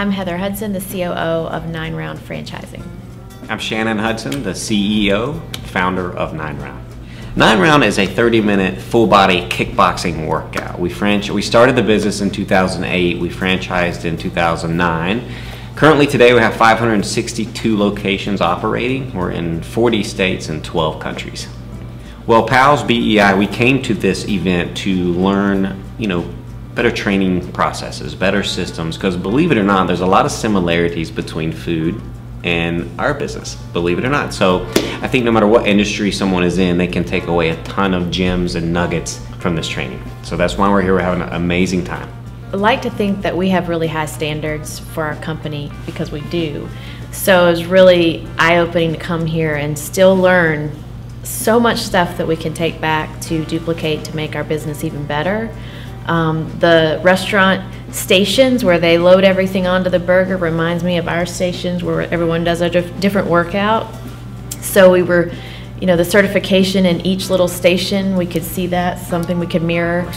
I'm Heather Hudson, the COO of 9Round Franchising. I'm Shannon Hudson, the CEO, founder of 9Round. Nine Round is a 30-minute full-body kickboxing workout. We franch- we started the business in 2008. We franchised in 2009. Currently today we have 562 locations operating. We're in 40 states and 12 countries. Well, PALS BEI, we came to this event to learn, you know, better training processes, better systems, because believe it or not, there's a lot of similarities between food and our business, believe it or not. So I think no matter what industry someone is in, they can take away a ton of gems and nuggets from this training. So that's why we're here. We're having an amazing time. I like to think that we have really high standards for our company because we do. So it was really eye opening to come here and still learn so much stuff that we can take back to duplicate to make our business even better. Um, the restaurant stations where they load everything onto the burger reminds me of our stations where everyone does a dif- different workout. So we were, you know, the certification in each little station, we could see that, something we could mirror.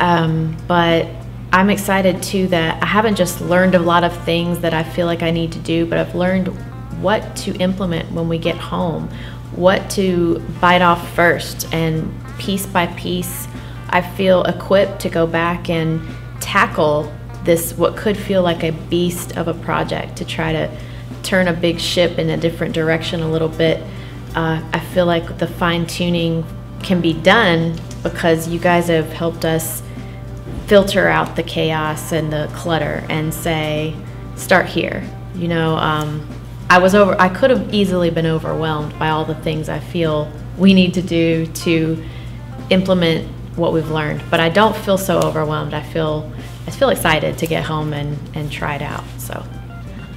Um, but I'm excited too that I haven't just learned a lot of things that I feel like I need to do, but I've learned what to implement when we get home, what to bite off first, and piece by piece I feel equipped to go back and tackle this, what could feel like a beast of a project, to try to turn a big ship in a different direction a little bit. Uh, I feel like the fine tuning can be done because you guys have helped us filter out the chaos and the clutter and say, start here. You know, um, I was over, I could have easily been overwhelmed by all the things I feel we need to do to implement what we've learned. But I don't feel so overwhelmed. I feel I feel excited to get home and, and try it out. So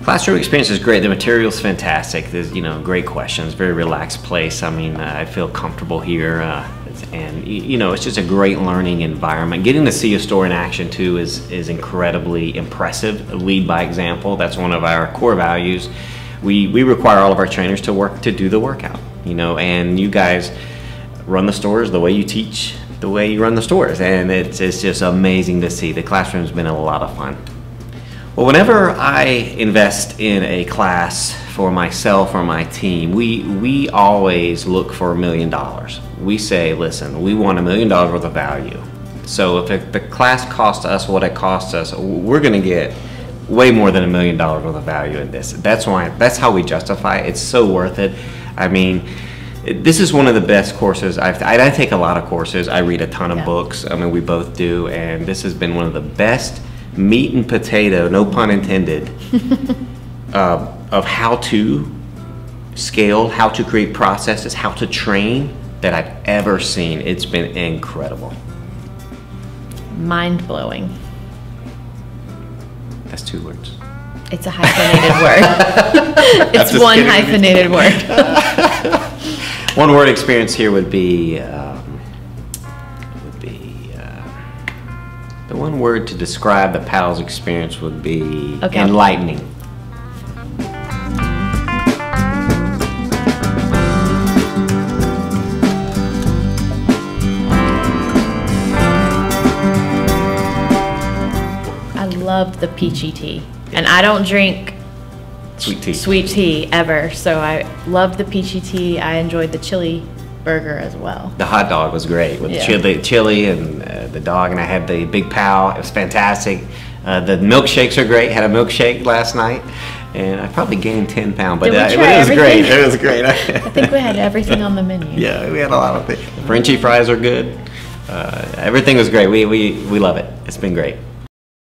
Classroom experience is great. The material's fantastic. There's you know great questions. Very relaxed place. I mean, uh, I feel comfortable here, uh, and you know it's just a great learning environment. Getting to see a store in action too is is incredibly impressive. Lead by example. That's one of our core values. We we require all of our trainers to work to do the workout. You know, and you guys run the stores the way you teach the way you run the stores, and it's, it's just amazing to see. The classroom's been a lot of fun. Well, whenever I invest in a class for myself or my team, we, we always look for a million dollars. We say, listen, we want a million dollars worth of value. So if the class costs us what it costs us, we're going to get way more than a million dollars worth of value in this. That's why, that's how we justify it. It's so worth it. I mean, this is one of the best courses I've. I, I take a lot of courses. I read a ton of yeah. books. I mean, we both do, and this has been one of the best meat and potato, no pun intended, uh, of how to scale, how to create processes, how to train that I've ever seen. It's been incredible. Mind blowing. That's two words. It's a hyphenated word. it's one hyphenated word. One word experience here would be um, would be uh, the one word to describe the PALS experience would be okay. enlightening. I love the peachy tea, and I don't drink Sweet tea. Sweet tea ever. So I loved the peachy tea. I enjoyed the chili burger as well. The hot dog was great with yeah. chili, chili and uh, the dog, and I had the big pal. It was fantastic. Uh, the milkshakes are great. Had a milkshake last night, and I probably gained ten pounds, but uh, it was great. It was great. I think we had everything on the menu. Yeah, we had a lot of things. Frenchy fries are good. Uh, everything was great. We, we, we love it. It's been great.